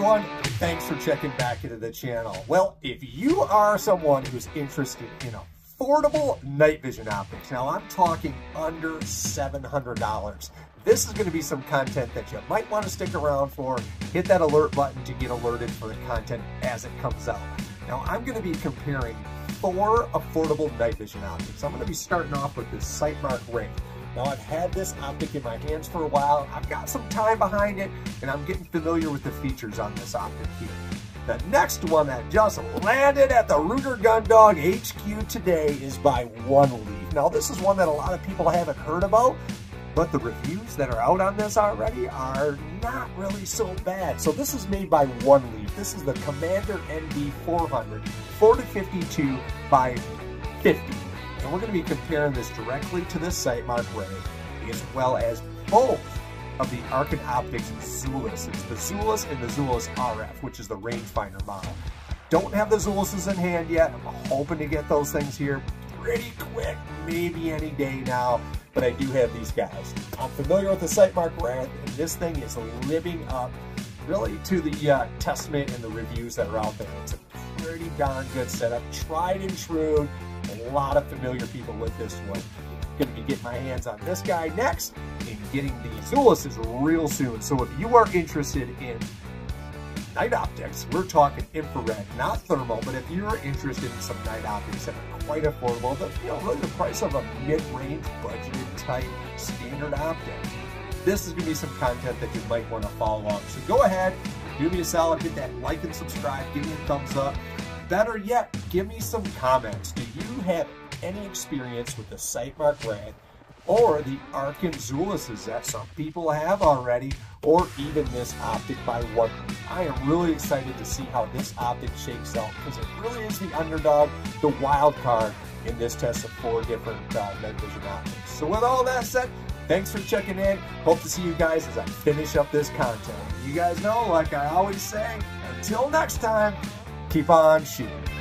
everyone. Thanks for checking back into the channel. Well, if you are someone who's interested in affordable night vision optics, now I'm talking under $700. This is going to be some content that you might want to stick around for. Hit that alert button to get alerted for the content as it comes out. Now, I'm going to be comparing four affordable night vision optics. I'm going to be starting off with this Sightmark Ring. Now I've had this optic in my hands for a while, I've got some time behind it, and I'm getting familiar with the features on this optic here. The next one that just landed at the Ruger Gundog HQ today is by Oneleaf. Now this is one that a lot of people haven't heard about, but the reviews that are out on this already are not really so bad. So this is made by One Leaf. This is the Commander NV 400, 4 to 52 by 50. And we're going to be comparing this directly to the Sightmark Wraith, as well as both of the Arken Optics Zulus. It's the Zulus and the Zulus RF, which is the rangefinder model. Don't have the Zuluses in hand yet. I'm hoping to get those things here pretty quick, maybe any day now, but I do have these guys. I'm familiar with the Sightmark Wraith, and this thing is living up really to the uh, testament and the reviews that are out there. It's a pretty darn good setup, tried and true, lot of familiar people with this one. Going to be getting my hands on this guy next and getting the Zuluses real soon. So if you are interested in night optics, we're talking infrared, not thermal, but if you're interested in some night optics that are quite affordable, the, you know, really the price of a mid-range budgeted type standard optic, this is going to be some content that you might want to follow along. So go ahead, do me a solid, hit that like and subscribe, give me a thumbs up. Better yet, give me some comments. Do you have any experience with the Sightmark Red or the Zuluses that some people have already, or even this optic by one. I am really excited to see how this optic shakes out because it really is the underdog, the wild card in this test of four different uh, night vision optics. So with all that said, thanks for checking in. Hope to see you guys as I finish up this content. You guys know, like I always say, until next time, keep on shooting.